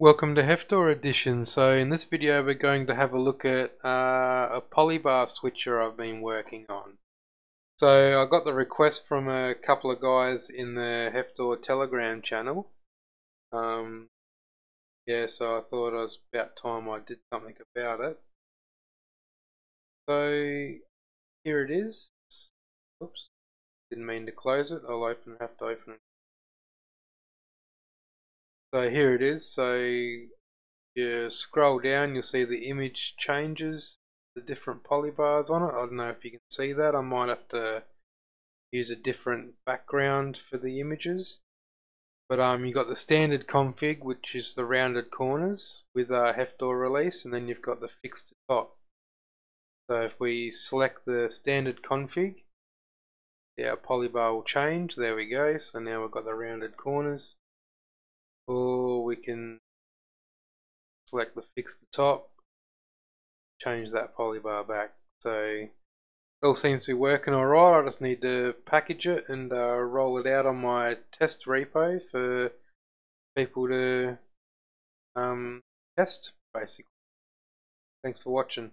Welcome to Hefftor Edition. So in this video we're going to have a look at uh, a polybar switcher I've been working on. So I got the request from a couple of guys in the Hefftor Telegram channel. Um, yeah, so I thought it was about time I did something about it. So here it is. Oops, didn't mean to close it. I'll open have to open it so here it is. So you scroll down, you'll see the image changes, the different polybars on it. I don't know if you can see that. I might have to use a different background for the images. But um, you got the standard config, which is the rounded corners with a Hefftor release, and then you've got the fixed top. So if we select the standard config, our polybar will change. There we go. So now we've got the rounded corners or we can select the fix the top change that polybar back. So it all seems to be working alright. I just need to package it and uh, roll it out on my test repo for people to um, test basically. Thanks for watching